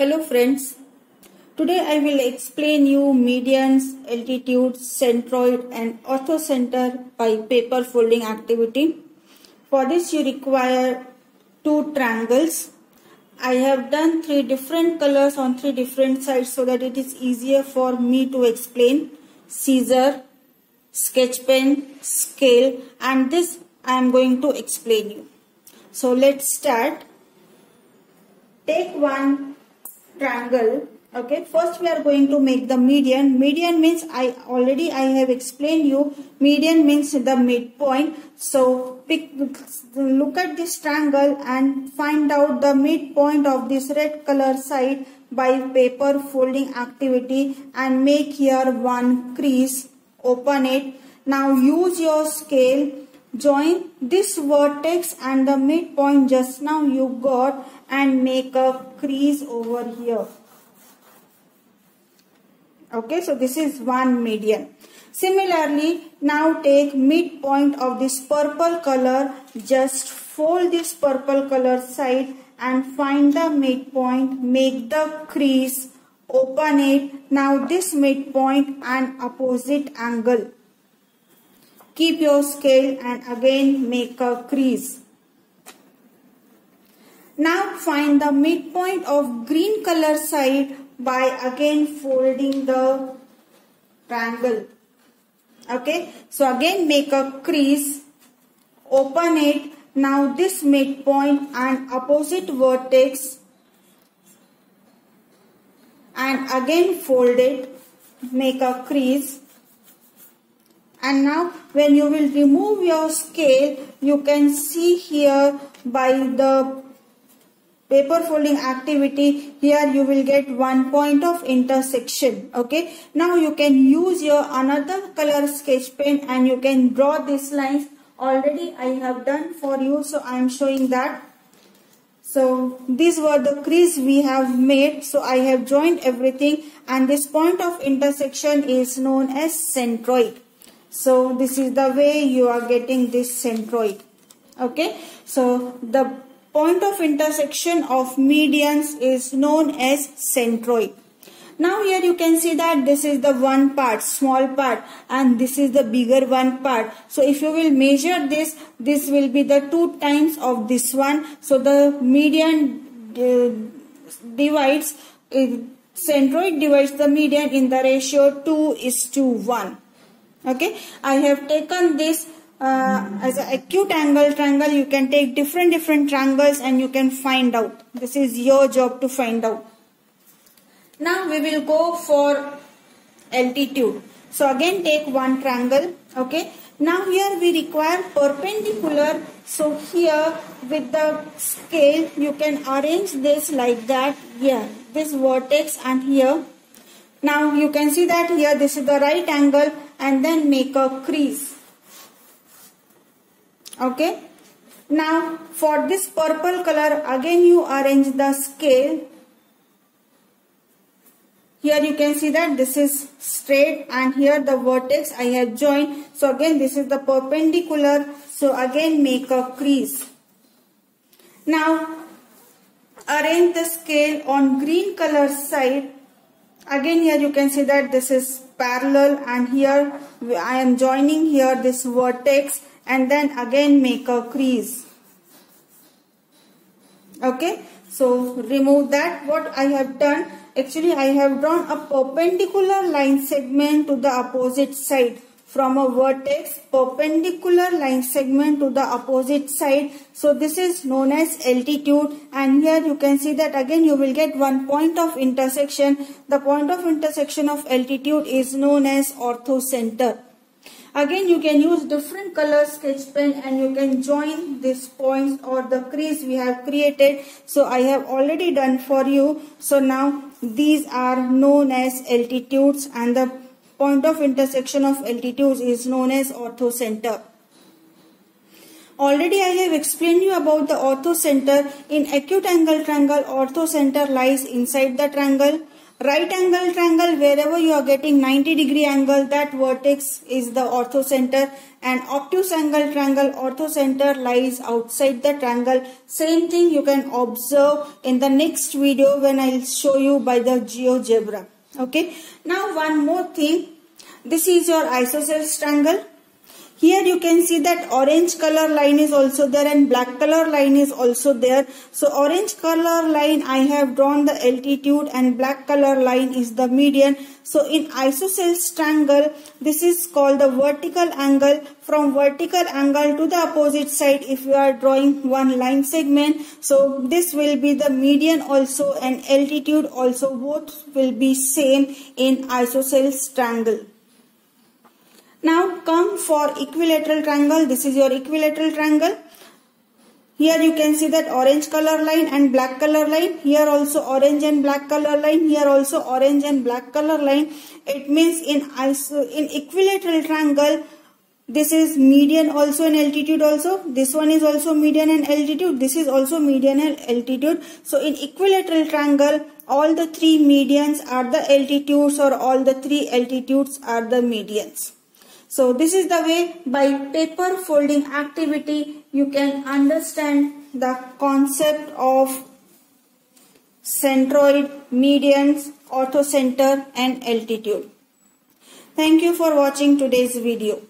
Hello friends. Today I will explain you medians, altitudes, centroid and orthocenter by paper folding activity. For this you require two triangles. I have done three different colors on three different sides so that it is easier for me to explain. Scissor, sketch pen, scale and this I am going to explain you. So let's start. Take one triangle. Okay first we are going to make the median. Median means i already i have explained you median means the midpoint. So pick look at this triangle and find out the midpoint of this red color side by paper folding activity and make here one crease. Open it. Now use your scale. Join this vertex and the midpoint just now you got and make a crease over here. Okay, so this is one median. Similarly, now take midpoint of this purple color, just fold this purple color side and find the midpoint, make the crease, open it. Now this midpoint and opposite angle. Keep your scale and again make a crease. Now find the midpoint of green color side by again folding the triangle. Okay, so again make a crease, open it. Now this midpoint and opposite vertex and again fold it, make a crease. And now when you will remove your scale, you can see here by the paper folding activity here you will get one point of intersection okay? Now you can use your another color sketch pen and you can draw these lines. Already i have done for you so i am showing that. So these were the crease we have made so i have joined everything and this point of intersection is known as centroid. So this is the way you are getting this centroid okay? So the point of intersection of medians is known as centroid. Now here you can see that this is the one part, small part and this is the bigger one part. So if you will measure this, this will be the two times of this one. So the median uh, divides, uh, centroid divides the median in the ratio 2 is to 1. Okay, I have taken this uh, as an acute angle triangle you can take different different triangles and you can find out. This is your job to find out. Now we will go for altitude. So again take one triangle okay? Now here we require perpendicular. So here with the scale you can arrange this like that here. This vertex and here. Now you can see that here this is the right angle and then make a crease okay? Now for this purple color again you arrange the scale. Here you can see that this is straight and here the vertex I have joined. So again this is the perpendicular. So again make a crease. Now arrange the scale on green color side. Again here you can see that this is parallel and here I am joining here this vertex and then again make a crease. Okay? So remove that. What I have done actually I have drawn a perpendicular line segment to the opposite side. From a vertex perpendicular line segment to the opposite side. So this is known as altitude. And here you can see that again you will get one point of intersection. The point of intersection of altitude is known as orthocenter Again you can use different color sketch pen and you can join these points or the crease we have created. So I have already done for you. So now these are known as altitudes and the point of intersection of altitudes is known as orthocenter. Already I have explained you about the orthocenter. In acute angle triangle, orthocenter lies inside the triangle Right angle triangle, wherever you are getting 90 degree angle, that vertex is the orthocenter and obtuse angle triangle orthocenter lies outside the triangle. Same thing you can observe in the next video when I'll show you by the GeoGebra. Okay. Now one more thing. This is your isosceles triangle here you can see that orange color line is also there and black color line is also there. So orange color line I have drawn the altitude and black color line is the median. So in isosceles triangle this is called the vertical angle. From vertical angle to the opposite side if you are drawing one line segment. So this will be the median also and altitude also both will be same in isosceles triangle. Now come for equilateral triangle. This is your equilateral triangle. Here you can see that orange color line and black color line. Here also orange and black color line. Here also orange and black color line. It means in iso in equilateral triangle, this is median also and altitude also. This one is also median and altitude. This is also median and altitude. So in equilateral triangle, all the three medians are the altitudes or all the three altitudes are the medians. So this is the way by paper folding activity you can understand the concept of centroid, medians, orthocenter and altitude. Thank you for watching today's video.